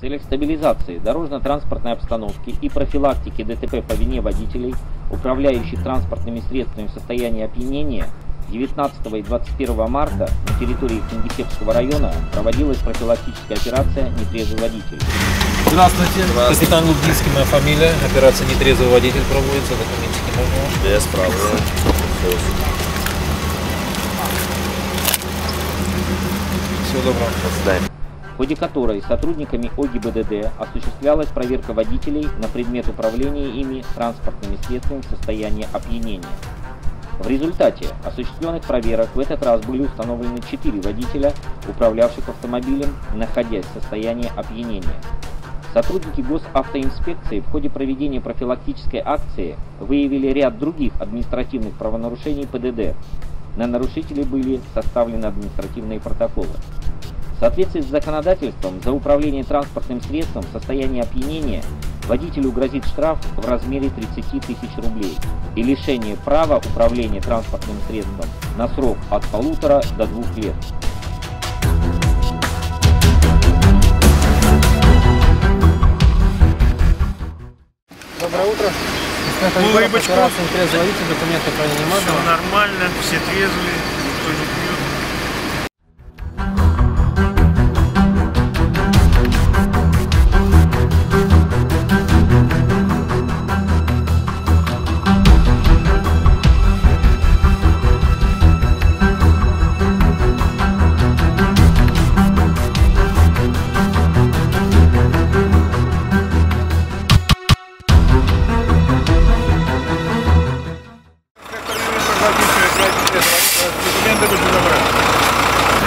В целях стабилизации дорожно-транспортной обстановки и профилактики ДТП по вине водителей, управляющих транспортными средствами в состоянии опьянения, 19 и 21 марта на территории Кингисеппского района проводилась профилактическая операция «Нетрезвый водитель». Здравствуйте. Капитан Лубницкий, моя фамилия. Операция «Нетрезвый водитель» проводится. Документики можно. Без проблем. Всего доброго. До свидания. Ходе которой сотрудниками ОГИБДД осуществлялась проверка водителей на предмет управления ими транспортными средствами в состоянии опьянения. В результате осуществленных проверок в этот раз были установлены 4 водителя, управлявших автомобилем, находясь в состоянии опьянения. Сотрудники госавтоинспекции в ходе проведения профилактической акции выявили ряд других административных правонарушений ПДД. На нарушителей были составлены административные протоколы. В соответствии с законодательством за управление транспортным средством в состоянии опьянения водителю грозит штраф в размере 30 тысяч рублей и лишение права управления транспортным средством на срок от полутора до двух лет. Доброе утро. Егоров, Улыбочку. операция «Нетрезвый водитель», документы про Все нормально, все трезвые, никто не пьет.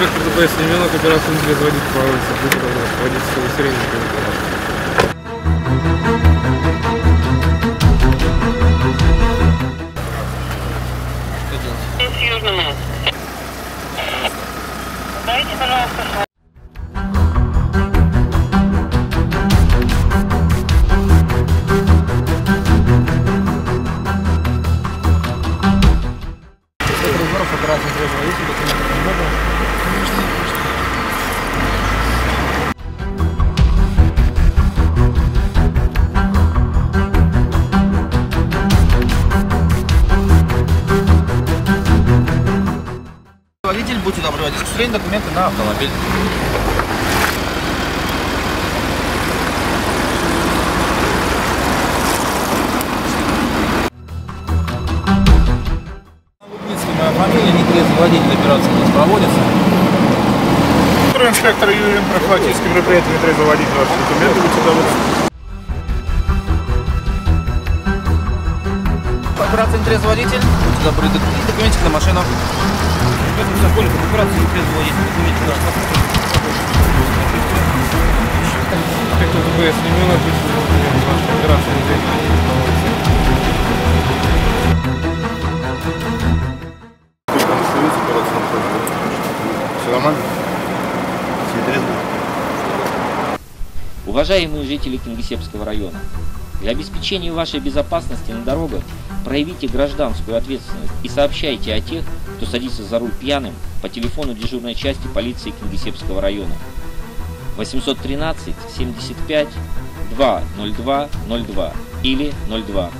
Инспектор ДПС Семенок, операция «Нетрезвый водитель» проводится. Будьте добры, водительское удостоверение. с Южному. Дайте, пожалуйста, Инспектор Егоров, Добры, водительское удостоверение, документы на автомобиль. Лубницкий, моя фамилия, нетрезвый водитель, операция у нас проводится. Инспектор Юрин, профилактическое мероприятие трезвый водитель, ваши документы будьте добры. Операция «Нетрезвый водитель». Будьте добры, и документик на машину. Инспектор Сокольников, операция «Нетрезвый водитель», документик на машину. Инспектор ДПС Семенов, ваша операция «Нетрезвый водитель». Все нормально? Все трезвые? Уважаемые жители Кингисеппского района, для обеспечения вашей безопасности на дорогах проявите гражданскую ответственность и сообщайте о тех, кто садится за руль пьяным по телефону дежурной части полиции Кингисеппского района. 813 75 202 02 или 02